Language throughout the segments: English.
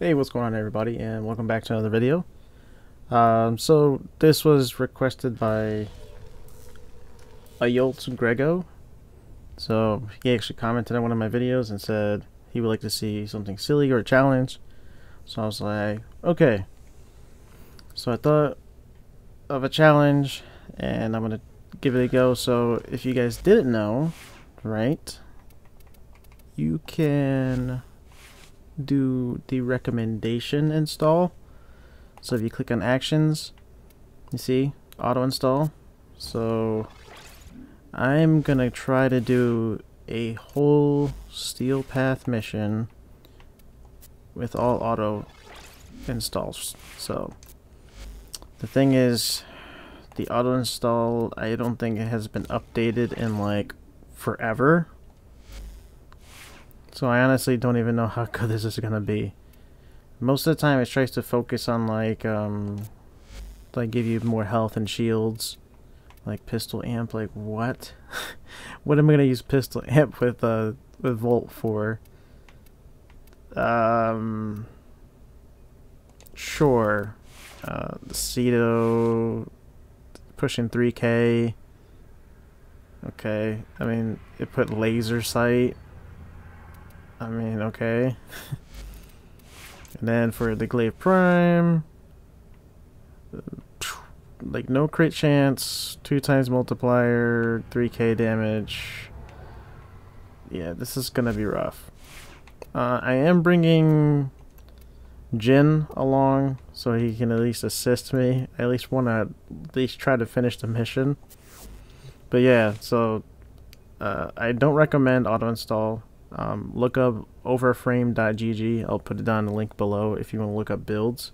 Hey, what's going on everybody, and welcome back to another video. Um, so, this was requested by Ayolt Grego. So, he actually commented on one of my videos and said he would like to see something silly or a challenge. So I was like, okay. So I thought of a challenge, and I'm going to give it a go. So, if you guys didn't know, right, you can do the recommendation install. So if you click on actions, you see auto install. So I'm gonna try to do a whole steel path mission with all auto installs. So the thing is the auto install I don't think it has been updated in like forever so I honestly don't even know how good this is gonna be. Most of the time it tries to focus on like, um, like give you more health and shields. Like pistol amp, like what? what am I gonna use pistol amp with, uh, with Volt for? Um, sure. Uh, the Cedo pushing 3k. Okay, I mean, it put laser sight. I mean, okay. and then for the Glaive Prime, like no crit chance, two times multiplier, 3k damage. Yeah, this is gonna be rough. Uh, I am bringing Jin along so he can at least assist me. I at least want to at least try to finish the mission. But yeah, so uh, I don't recommend auto install um, look up overframe.gg. I'll put it down the link below if you want to look up builds.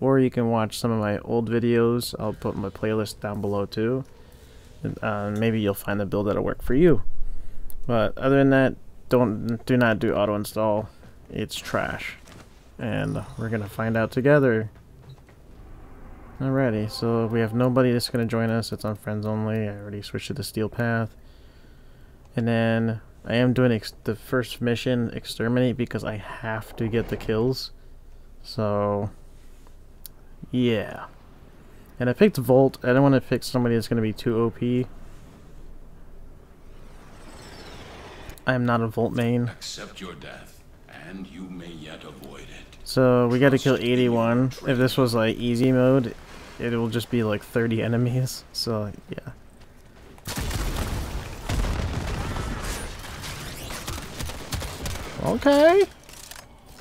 Or you can watch some of my old videos. I'll put my playlist down below too. Uh, maybe you'll find the build that'll work for you. But other than that, don't do not do auto install. It's trash. And we're gonna find out together. Alrighty, so we have nobody that's gonna join us. It's on friends only. I already switched to the steel path. And then I am doing the first mission, Exterminate, because I have to get the kills. So, yeah. And I picked Volt. I don't want to pick somebody that's going to be too OP. I am not a Volt main. Accept your death, and you may yet avoid it. So, we got to kill 81. If this was like easy mode, it will just be like 30 enemies. So, yeah. Okay.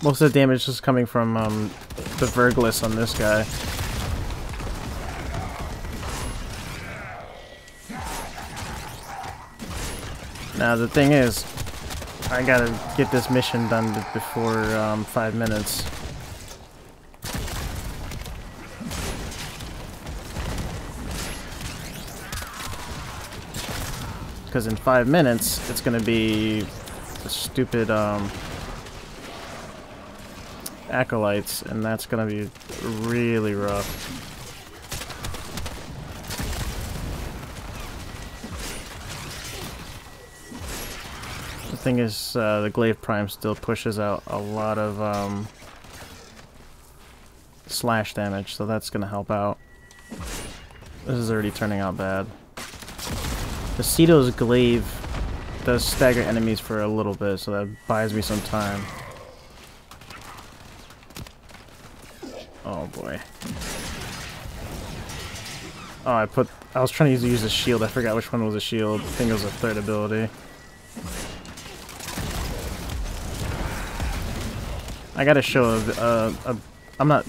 Most of the damage is coming from um, the Verglas on this guy. Now the thing is, I gotta get this mission done before um, five minutes. Because in five minutes, it's gonna be the stupid um, acolytes, and that's gonna be really rough. The thing is, uh, the Glaive Prime still pushes out a lot of um, slash damage, so that's gonna help out. This is already turning out bad. The Glaive does stagger enemies for a little bit, so that buys me some time. Oh boy. Oh, I put... I was trying to use, a shield. I forgot which one was a shield. I think it was a third ability. I gotta show a, a, a I'm not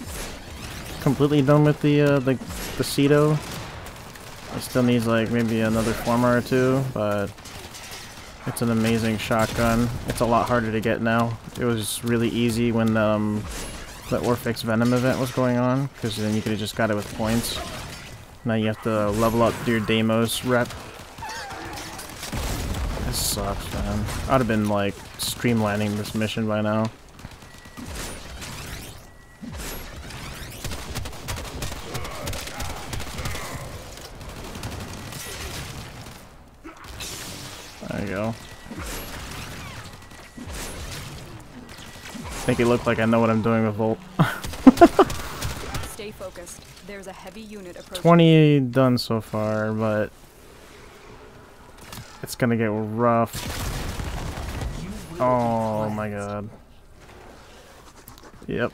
completely done with the uh, the the Cedo. It still needs like maybe another former or two, but it's an amazing shotgun. It's a lot harder to get now. It was really easy when um, the Orphix Venom event was going on, because then you could have just got it with points. Now you have to level up your Deimos rep. This sucks, man. I'd have been, like, streamlining this mission by now. Make it look like I know what I'm doing with Volt. Stay focused. There's a heavy unit approaching. 20 done so far, but it's gonna get rough. Oh my god. Yep,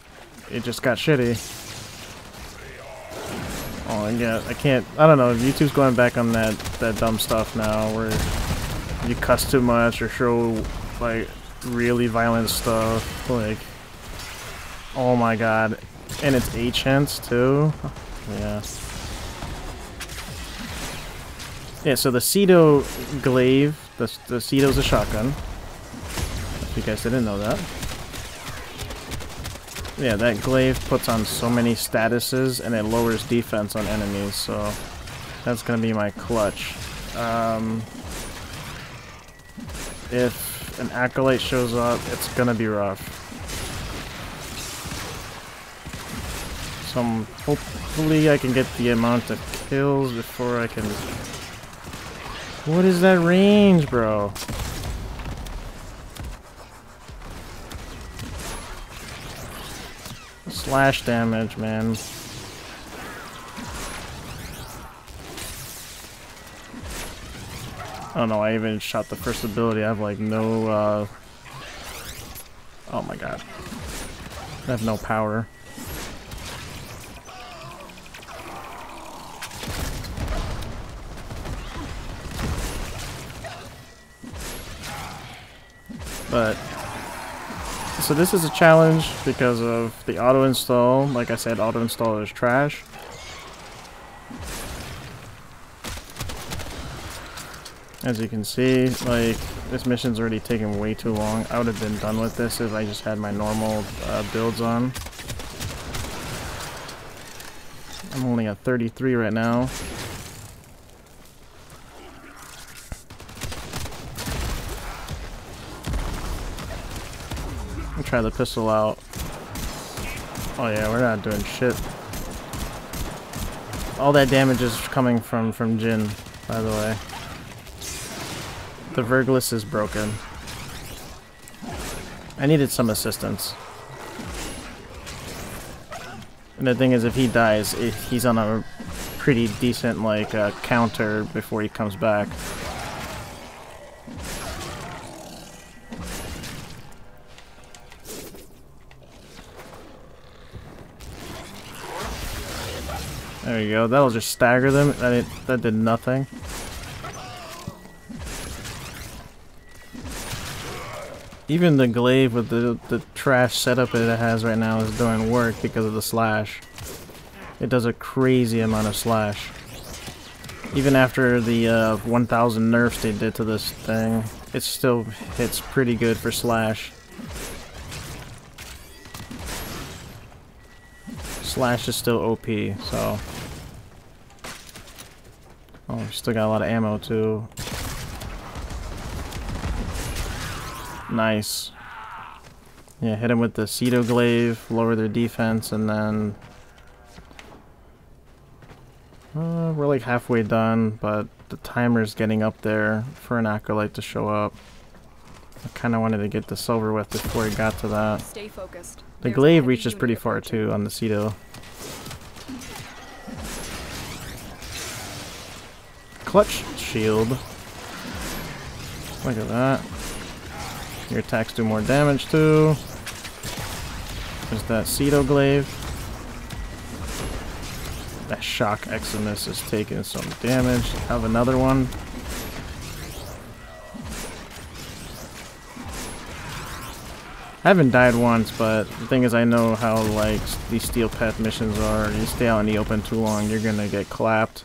it just got shitty. Oh, I get, I can't, I don't know, YouTube's going back on that, that dumb stuff now where you cuss too much or show, like, really violent stuff, like, oh my god, and it's H-Hens too? Yeah. Yeah, so the Cedo glaive, the, the Cedo's a shotgun. If you guys didn't know that. Yeah, that glaive puts on so many statuses and it lowers defense on enemies, so that's gonna be my clutch. Um, if an acolyte shows up, it's gonna be rough. So hopefully I can get the amount of kills before I can... What is that range, bro? Slash damage, man. Oh no, I even shot the first ability. I have like no, uh... Oh my god. I have no power. But so this is a challenge because of the auto install. Like I said, auto install is trash. As you can see, like this mission's already taken way too long. I would have been done with this if I just had my normal uh, builds on. I'm only at 33 right now. Try the pistol out. Oh yeah, we're not doing shit. All that damage is coming from from Jin, by the way. The Verglas is broken. I needed some assistance. And the thing is, if he dies, he's on a pretty decent like uh, counter before he comes back. There you go. That'll just stagger them. That it, that did nothing. Even the glaive with the the trash setup it has right now is doing work because of the slash. It does a crazy amount of slash. Even after the uh, 1,000 nerfs they did to this thing, it still hits pretty good for slash. Slash is still OP, so. Oh, we still got a lot of ammo too. Nice. Yeah, hit him with the Cedo Glaive, lower their defense, and then... Uh, we're like halfway done, but the timer's getting up there for an Acolyte to show up. I kind of wanted to get the silver with before he got to that. Stay focused. The There's glaive reaches pretty far too on the Cedo. Clutch shield. Look at that. Your attacks do more damage too. There's that Cedo glaive. That shock Eximus is taking some damage. Have another one. I haven't died once, but the thing is I know how like these steel path missions are. You stay out in the open too long, you're gonna get clapped.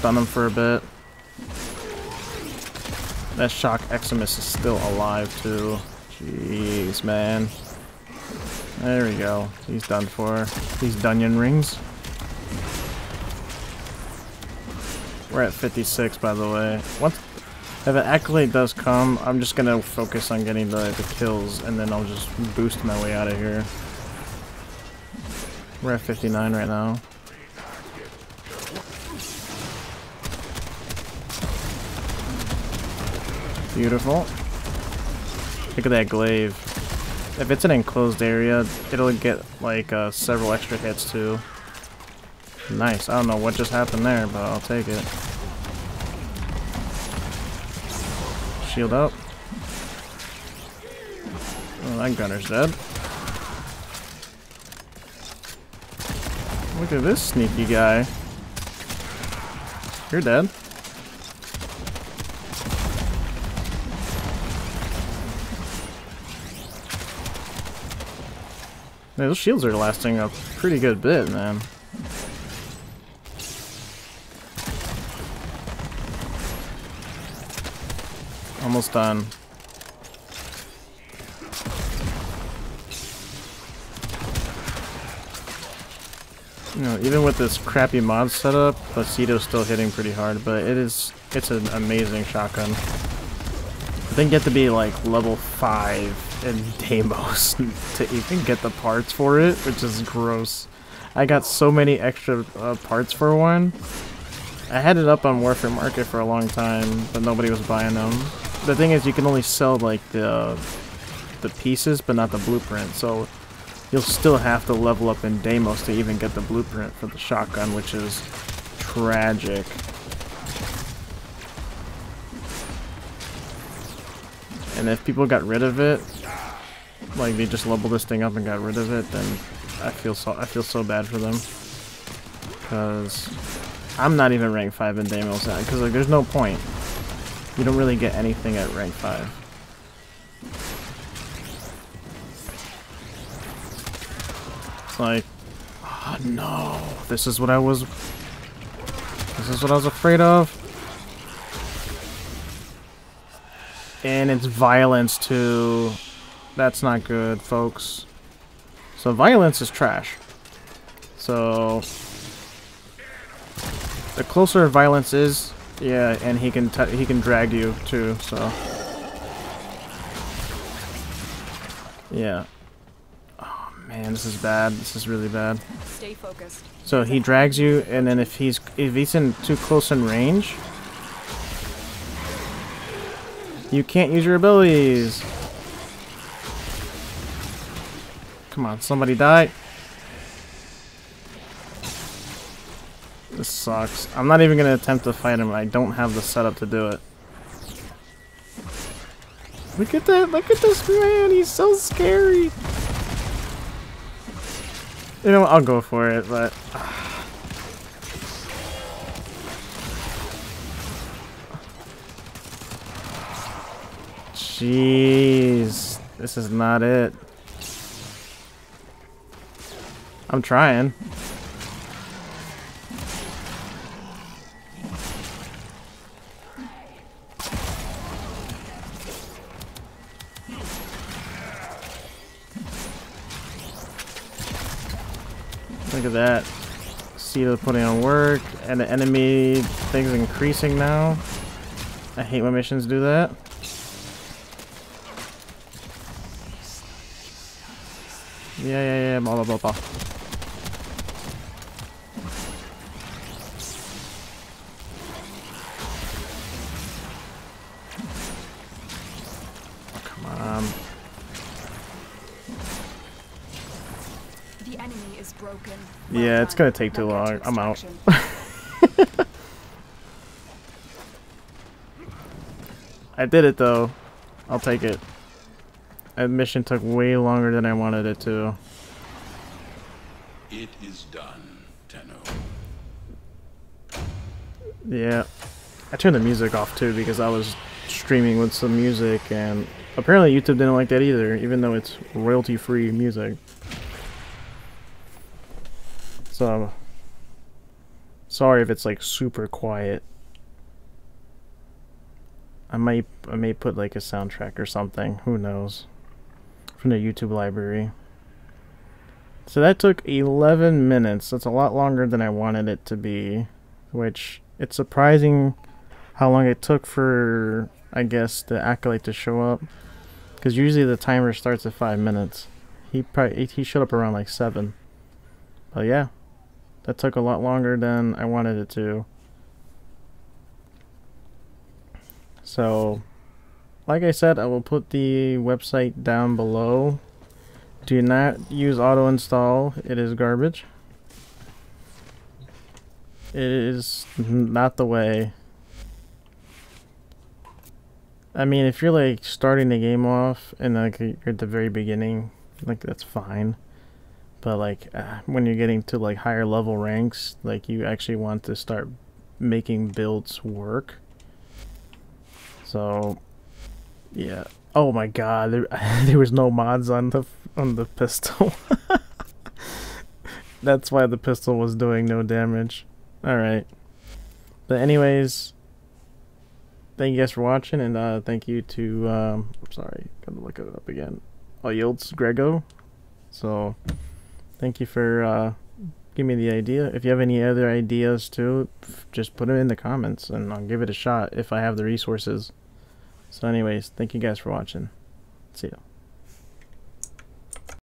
Stun him for a bit. That shock Eximus is still alive too. Jeez, man. There we go. He's done for. These Dunyan rings. We're at 56, by the way. Once if an acolyte does come, I'm just gonna focus on getting the, the kills, and then I'll just boost my way out of here. We're at 59 right now. Beautiful. Look at that glaive. If it's an enclosed area, it'll get like uh, several extra hits too. Nice. I don't know what just happened there, but I'll take it. Shield up. Oh, that gunner's dead. Look at this sneaky guy. You're dead. Those shields are lasting a pretty good bit, man. Almost done. You know, even with this crappy mod setup, Placido's still hitting pretty hard, but it is, it's an amazing shotgun. I think you have to be like level 5 in Deimos to even get the parts for it, which is gross. I got so many extra uh, parts for one. I had it up on Warframe Market for a long time, but nobody was buying them. The thing is, you can only sell like the the pieces, but not the blueprint. So you'll still have to level up in Deimos to even get the blueprint for the shotgun, which is tragic. And if people got rid of it, like they just leveled this thing up and got rid of it, then I feel so I feel so bad for them. Cause I'm not even rank five in Deimos because like there's no point. You don't really get anything at rank five. It's like, oh no, this is what I was. This is what I was afraid of. And it's violence too. That's not good, folks. So violence is trash. So the closer violence is, yeah, and he can he can drag you too. So yeah. Oh man, this is bad. This is really bad. Stay focused. So he drags you, and then if he's if he's in too close in range, you can't use your abilities. Come on, somebody die. This sucks. I'm not even gonna attempt to fight him. I don't have the setup to do it. Look at that! Look at this man! He's so scary! You know what? I'll go for it, but... Ah. Jeez. This is not it. I'm trying. Look at that. Cedo putting on work, and the enemy thing's increasing now. I hate when missions do that. Yeah, yeah, yeah, blah, blah, blah, blah. Come on. The enemy is broken. Yeah, it's gonna take too long. I'm out. I did it though. I'll take it. That mission took way longer than I wanted it to. It is done, Tenno. Yeah. I turned the music off too because I was streaming with some music and apparently YouTube didn't like that either, even though it's royalty free music. So sorry if it's like super quiet. I might I may put like a soundtrack or something, who knows. From the YouTube library. So that took 11 minutes. That's a lot longer than I wanted it to be, which it's surprising how long it took for I guess the acolyte to show up because usually the timer starts at 5 minutes. He probably he showed up around like 7. But yeah. That took a lot longer than I wanted it to. So like I said, I will put the website down below. Do not use auto install. It is garbage. It is not the way. I mean, if you're like starting the game off and like you're at the very beginning, like that's fine. But like uh, when you're getting to like higher level ranks, like you actually want to start making builds work. So, yeah. Oh my god, there, there was no mods on the on the pistol. That's why the pistol was doing no damage. Alright. But anyways, thank you guys for watching, and uh, thank you to, um, I'm sorry, gotta look it up again. Oh, Yields Grego. So, thank you for uh, giving me the idea. If you have any other ideas too, just put them in the comments, and I'll give it a shot if I have the resources. So anyways, thank you guys for watching. See ya.